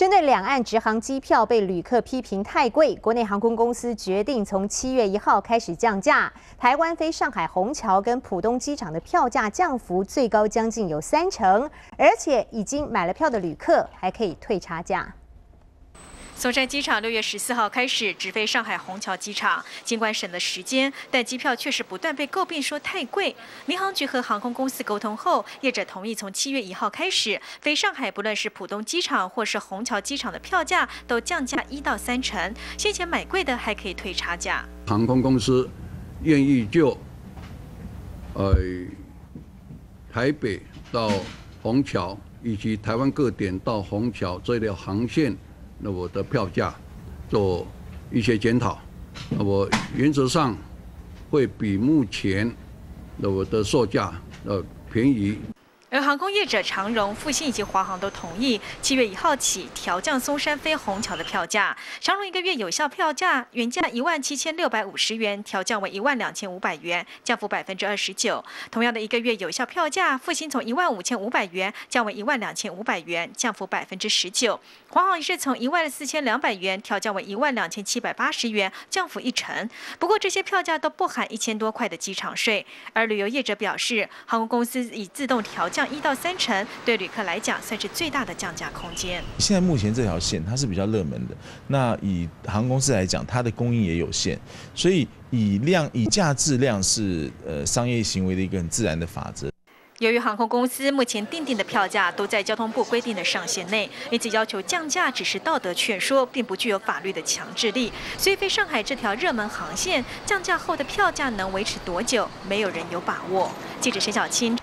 针对两岸直航机票被旅客批评太贵，国内航空公司决定从七月一号开始降价。台湾飞上海虹桥跟浦东机场的票价降幅最高将近有三成，而且已经买了票的旅客还可以退差价。松山机场六月十四号开始直飞上海虹桥机场，尽管省了时间，但机票确实不断被诟病说太贵。民航局和航空公司沟通后，业者同意从七月一号开始飞上海，不论是浦东机场或是虹桥机场的票价都降价一到三成，先前买贵的还可以退差价。航空公司愿意就呃台北到虹桥以及台湾各点到虹桥这条航线。那我的票价做一些检讨，那我原则上会比目前那我的售价要便宜。航空业者长荣、复兴以及华航都同意，七月一号起调降松山飞虹桥的票价。长荣一个月有效票价原价一万七千六百五十元，调降为一万两千五百元，降幅百分之二十九。同样的一个月有效票价，复兴从一万五千五百元降为一万两千五百元，降幅百分之十九。华航也是从一万四千两百元调降为一万两千七百八十元，降幅一成。不过这些票价都不含一千多块的机场税。而旅游业者表示，航空公司已自动调降。一一到三成，对旅客来讲算是最大的降价空间。现在目前这条线它是比较热门的，那以航空公司来讲，它的供应也有限，所以以量以价质量是呃商业行为的一个很自然的法则。由于航空公司目前定定的票价都在交通部规定的上限内，因此要求降价只是道德劝说，并不具有法律的强制力。所以飞上海这条热门航线降价后的票价能维持多久，没有人有把握。记者沈小青。